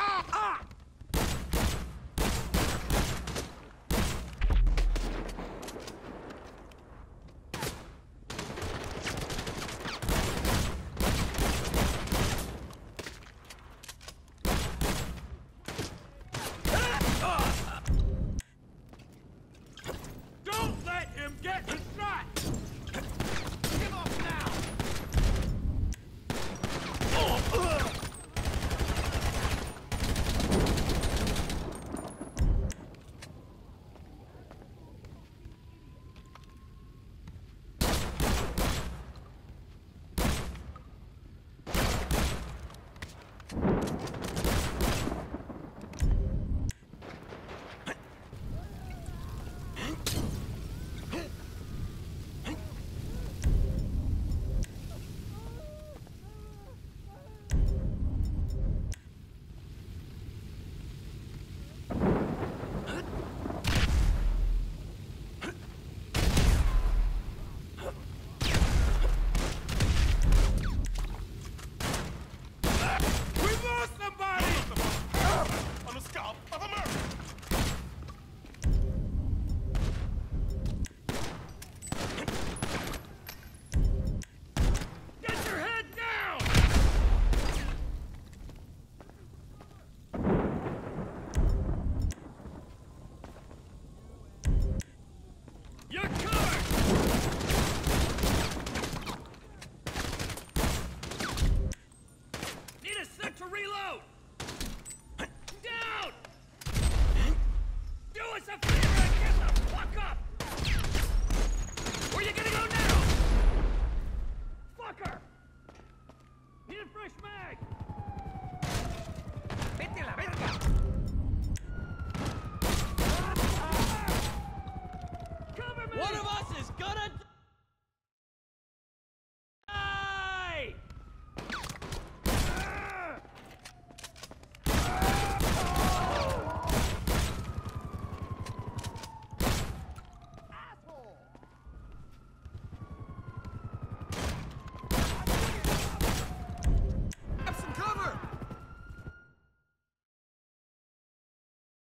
Ah! Ah! reload!